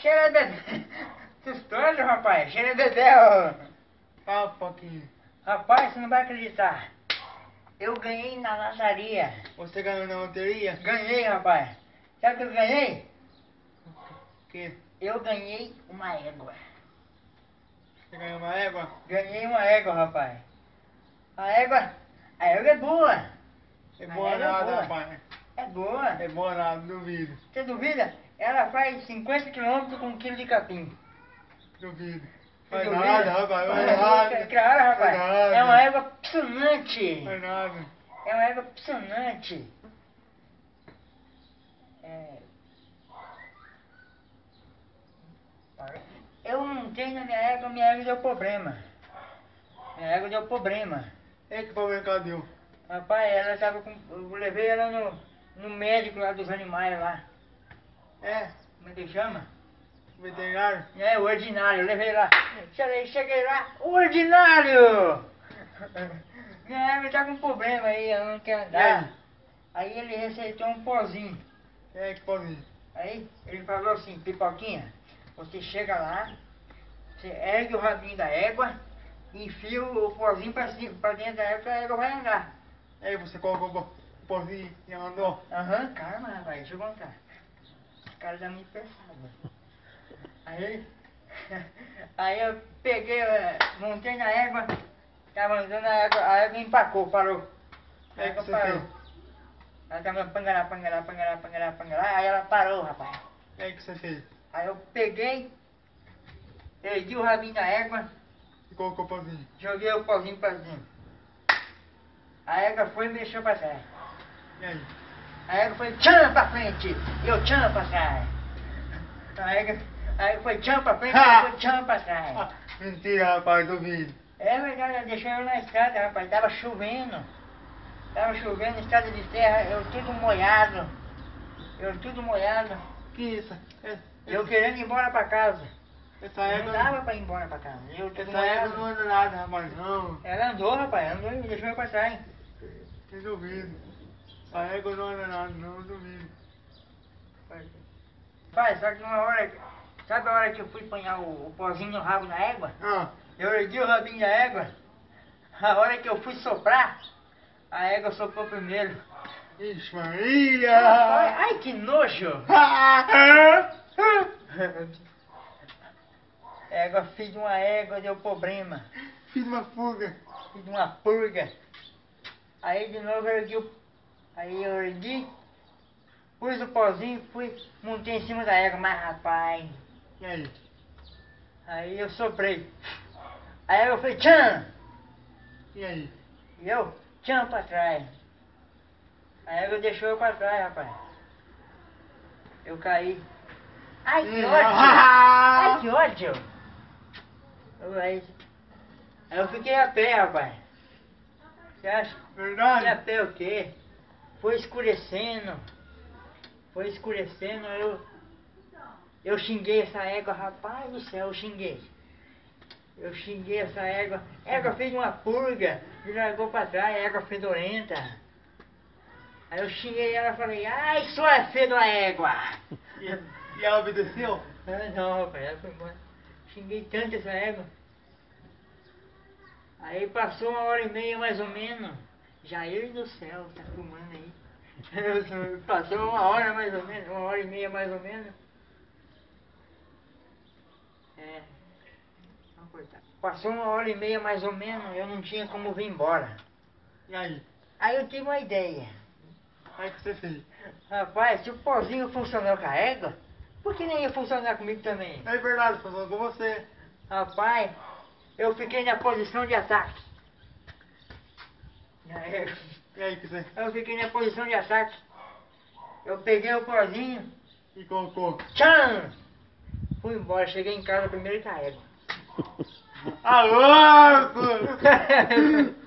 Cheira de... Custódio, rapaz. Cheira de Dedéu. Fala um pouquinho. Rapaz, você não vai acreditar. Eu ganhei na lazaria. Você ganhou na loteria? Ganhei, rapaz. Sabe o que eu ganhei? O quê? Eu ganhei uma égua. Você ganhou uma égua? Ganhei uma égua, rapaz. A égua... A égua é boa. É boa é nada, boa. rapaz. É boa. É boa nada, duvido. Você duvida? Ela faz 50 km com um quilo de capim. Duvido. Faz nada, rapaz. Faz Faz nada. Claro, rapaz. Nada. É uma égua psunante. Faz nada. É uma égua psunante. É... Eu montei na minha égua, minha égua deu problema. Minha égua deu problema. E que problema que ela deu? Rapaz, ela tava com. Eu levei ela no, no médico lá dos animais lá. É? Como é que chama? Veterinário? É, o ordinário, eu levei lá. Cheguei, cheguei lá, o ordinário! Minha égua tá com problema aí, ela não quer E andar. aí? Aí ele receitou um pozinho. É que pode Aí ele falou assim, pipoquinha, você chega lá, você ergue o rabinho da égua, enfia o pozinho pra, cima, pra dentro da égua, a égua vai andar. Aí você colocou o pozinho e andou. Aham, calma, rapaz, deixa eu contar. Esse cara tá muito pesado. Aí, aí eu peguei, eh, montei na égua, tava andando a égua, a égua empacou, parou. A égua parou. fez? Ela tava pangará, pangará, pangará, pangará, pangará, aí ela parou, rapaz. E aí que você fez? Aí eu peguei, ergui o rabinho da égua, E colocou o pozinho. joguei o pauzinho pra cima. A égua foi e mexeu pra trás. E aí? A égua foi tchan pra frente, eu tchan pra trás. A égua, a égua foi tchan pra frente, eu foi tchan pra trás. Mentira, rapaz, duvido. É verdade, deixou eu na estrada, rapaz, tava chovendo. Tava chovendo, estrada de terra, eu tudo molhado. Eu tudo molhado. Que isso? É- Eu querendo ir embora pra casa. Essa Não dava pra ir embora pra casa. Eu Essa égua molhado. não anda nada, rapaz, não. Ela andou, rapaz, andou e me deixou eu pra trás. Eu duvido. A égua não anda nada, não, eu duvido. Pai, só que numa hora. Sabe a hora que eu fui apanhar o, o pozinho no rabo da égua? Ah, Eu ergui o rabinho da égua. A hora que eu fui soprar, a égua soprou primeiro. ixi Ai, Maria! ai, que nojo! Égua, fiz uma égua, deu problema. Fiz uma fuga. Fiz uma purga. Aí de novo eu ergui o... Aí eu ergui, pus o pozinho, fui, montei em cima da égua, mas rapaz, E aí? aí eu soprei. Aí eu falei, tchan! E aí? E eu, tchan pra trás. A égua deixou eu pra trás, rapaz. Eu caí. Ai, que ódio! Ai, que ódio! Eu, aí, aí eu fiquei a pé, rapaz. Você acha? Fiquei a Verdade? pé o quê? Foi escurecendo. Foi escurecendo, eu... Eu xinguei essa égua, rapaz do céu, eu xinguei. Eu xinguei essa égua. Égua fez uma purga, me largou pra trás, égua fedorenta. Aí eu xinguei ela e falei, ai, sua fedo a égua! E, e ela obedeceu? Ah, não, rapaz, ela foi embora. Xinguei tanto essa égua. Aí passou uma hora e meia mais ou menos. Jair do céu, tá fumando aí. passou uma hora mais ou menos, uma hora e meia mais ou menos. É. Passou uma hora e meia mais ou menos, eu não tinha como vir embora. E aí? Aí eu tive uma ideia. Aí que você fez? Rapaz, se o pozinho funcionou com a égua, por que nem ia funcionar comigo também? É verdade, falou com você. Rapaz, eu fiquei na posição de ataque. Aí, E aí que você? Eu fiquei na posição de ataque. Eu peguei o pozinho, E colocou? tchan! Fui embora, cheguei em casa primeiro com a égua. Louco!